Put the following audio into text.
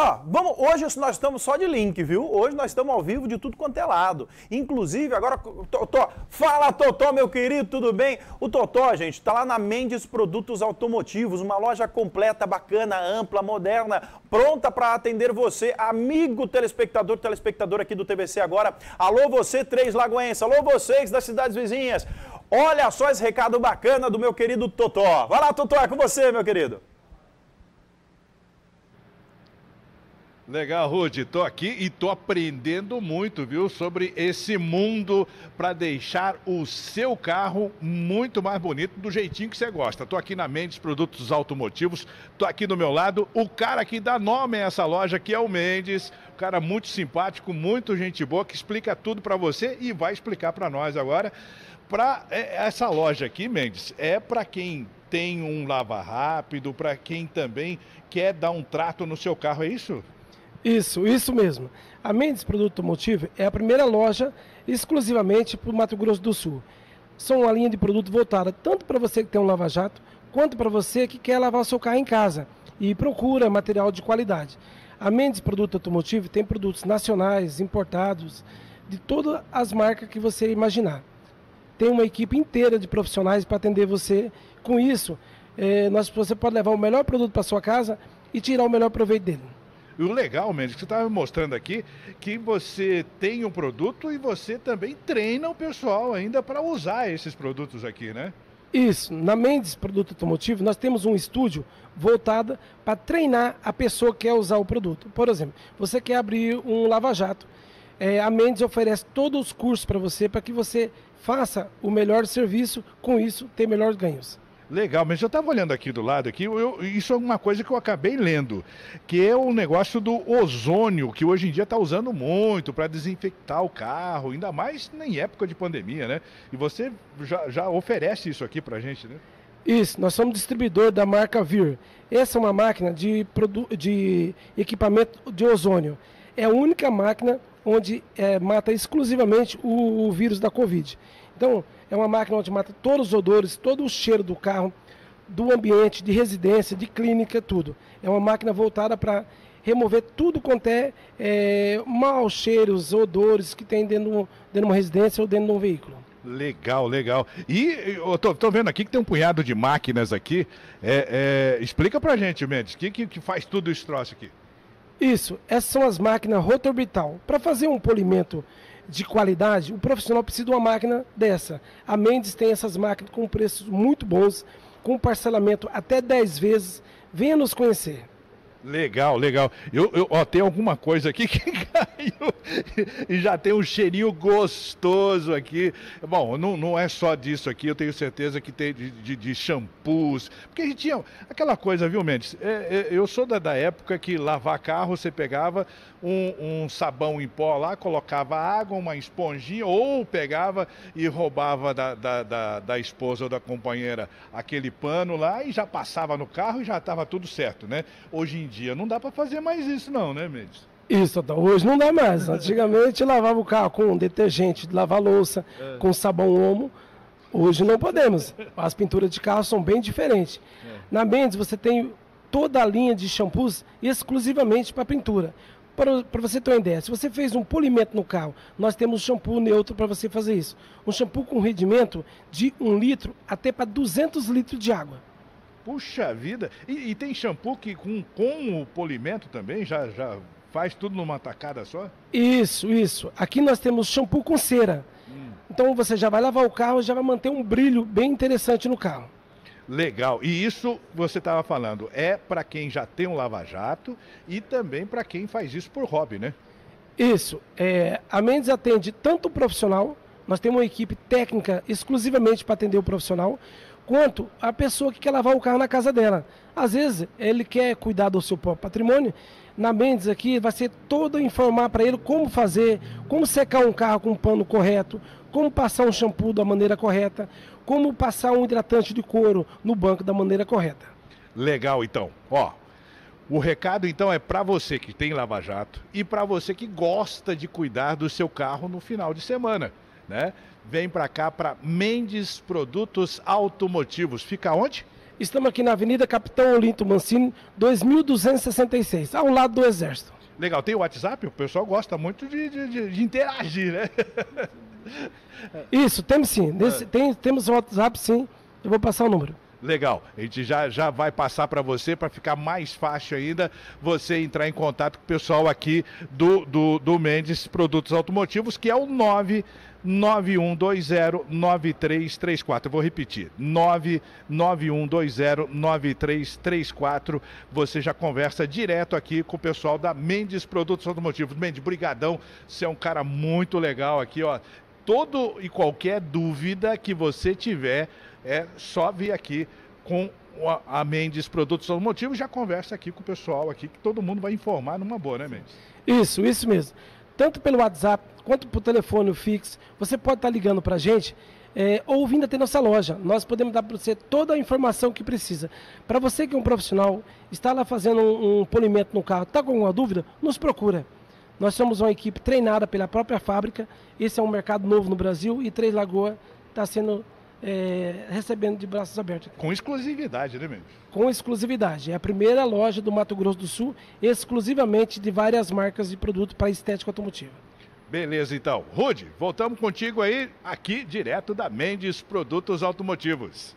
Ah, vamos, hoje nós estamos só de link, viu? Hoje nós estamos ao vivo de tudo quanto é lado. Inclusive, agora, Totó, fala Totó, meu querido, tudo bem? O Totó, gente, está lá na Mendes Produtos Automotivos, uma loja completa, bacana, ampla, moderna, pronta para atender você, amigo telespectador, telespectador aqui do TVC agora. Alô, você, Três Lagoense, alô, vocês das cidades vizinhas. Olha só esse recado bacana do meu querido Totó. Vai lá, Totó, é com você, meu querido. Legal, Rude. Tô aqui e tô aprendendo muito, viu, sobre esse mundo para deixar o seu carro muito mais bonito do jeitinho que você gosta. Tô aqui na Mendes Produtos Automotivos. Tô aqui do meu lado o cara que dá nome a essa loja, que é o Mendes. Um cara muito simpático, muito gente boa, que explica tudo para você e vai explicar para nós agora. Para é, essa loja aqui, Mendes, é para quem tem um lava rápido, para quem também quer dar um trato no seu carro, é isso? Isso, isso mesmo. A Mendes Produto Automotivo é a primeira loja exclusivamente para o Mato Grosso do Sul. São uma linha de produto voltada tanto para você que tem um lava-jato, quanto para você que quer lavar seu carro em casa e procura material de qualidade. A Mendes Produto Automotivo tem produtos nacionais, importados, de todas as marcas que você imaginar. Tem uma equipe inteira de profissionais para atender você. Com isso, eh, nós, você pode levar o melhor produto para sua casa e tirar o melhor proveito dele. E o legal, Mendes, que você estava mostrando aqui, que você tem um produto e você também treina o pessoal ainda para usar esses produtos aqui, né? Isso. Na Mendes Produto Automotivo, nós temos um estúdio voltado para treinar a pessoa que quer usar o produto. Por exemplo, você quer abrir um lava-jato. É, a Mendes oferece todos os cursos para você, para que você faça o melhor serviço, com isso ter melhores ganhos. Legal, mas eu estava olhando aqui do lado aqui, eu, isso é uma coisa que eu acabei lendo, que é o negócio do ozônio, que hoje em dia está usando muito para desinfectar o carro, ainda mais em época de pandemia, né? E você já, já oferece isso aqui para a gente, né? Isso, nós somos distribuidor da marca Vir. Essa é uma máquina de, de equipamento de ozônio. É a única máquina onde é, mata exclusivamente o, o vírus da Covid. Então, é uma máquina onde mata todos os odores, todo o cheiro do carro, do ambiente, de residência, de clínica, tudo. É uma máquina voltada para remover tudo quanto é, é maus cheiros, odores que tem dentro, dentro de uma residência ou dentro de um veículo. Legal, legal. E eu tô, tô, vendo aqui que tem um punhado de máquinas aqui. É, é, explica pra gente, Mendes, o que, que, que, faz tudo esse troço aqui? Isso, essas são as máquinas rotorbital. Para fazer um polimento de qualidade, o profissional precisa de uma máquina dessa. A Mendes tem essas máquinas com preços muito bons, com parcelamento até 10 vezes. Venha nos conhecer. Legal, legal. Eu, eu ó, tem alguma coisa aqui que caiu e já tem um cheirinho gostoso aqui. Bom, não, não é só disso aqui, eu tenho certeza que tem de, de, de shampoos. Porque a gente tinha aquela coisa, viu, Mendes? É, é, eu sou da, da época que lavar carro você pegava um, um, sabão em pó lá, colocava água, uma esponjinha, ou pegava e roubava da, da, da, da esposa ou da companheira aquele pano lá e já passava no carro e já estava tudo certo, né? Hoje em dia não dá para fazer mais isso não, né, Mendes? Isso, hoje não dá mais. Antigamente lavava o carro com detergente de lavar louça, é. com sabão homo. Hoje não podemos. As pinturas de carro são bem diferentes. É. Na Mendes você tem toda a linha de shampoos exclusivamente para pintura. Para você ter uma ideia, se você fez um polimento no carro, nós temos shampoo neutro para você fazer isso. Um shampoo com rendimento de 1 litro até para 200 litros de água. Puxa vida! E, e, tem shampoo que com, com o polimento também já, já faz tudo numa tacada só? Isso, isso. Aqui nós temos shampoo com cera. Hum. Então você já vai lavar o carro, já vai manter um brilho bem interessante no carro. Legal. E isso você estava falando, é para quem já tem um lava-jato e também para quem faz isso por hobby, né? Isso. É, a Mendes atende tanto o profissional, nós temos uma equipe técnica exclusivamente para atender o profissional, quanto a pessoa que quer lavar o carro na casa dela. Às vezes, ele quer cuidar do seu próprio patrimônio. Na Mendes aqui vai ser todo informar para ele como fazer, como secar um carro com um pano correto, como passar um shampoo da maneira correta, como passar um hidratante de couro no banco da maneira correta. Legal, então. Ó, o recado então é para você que tem Lava Jato e para você que gosta de cuidar do seu carro no final de semana, né? Vem para cá para Mendes Produtos Automotivos. Fica onde? Estamos aqui na Avenida Capitão Olinto Mancini, 2266, ao lado do Exército. Legal, tem o WhatsApp? O pessoal gosta muito de, de, de interagir, né? Isso, temos sim. Nesse, tem, temos o WhatsApp sim. Eu vou passar o número. Legal, a gente já, já vai passar para você para ficar mais fácil ainda você entrar em contato com o pessoal aqui do, do, do Mendes Produtos Automotivos, que é o 991209334. Eu vou repetir, 991209334. Você já conversa direto aqui com o pessoal da Mendes Produtos Automotivos. Mendes, brigadão, você é um cara muito legal aqui, ó. Todo e qualquer dúvida que você tiver, é só vir aqui com a Mendes Produtos Automotivos, já conversa aqui com o pessoal aqui, que todo mundo vai informar numa boa, né, Mendes? Isso, isso mesmo. Tanto pelo WhatsApp quanto por telefone fixo, você pode estar ligando para a gente é, ou vindo até nossa loja. Nós podemos dar para você toda a informação que precisa. Para você que é um profissional, está lá fazendo um, um polimento no carro, está com alguma dúvida, nos procura. Nós somos uma equipe treinada pela própria fábrica. Esse é um mercado novo no Brasil e Três Lagoas está sendo é, recebendo de braços abertos. Com exclusividade, né, mesmo? Com exclusividade. É a primeira loja do Mato Grosso do Sul, exclusivamente de várias marcas de produto para estética automotiva. Beleza, então. Rude, voltamos contigo aí, aqui direto da Mendes Produtos Automotivos.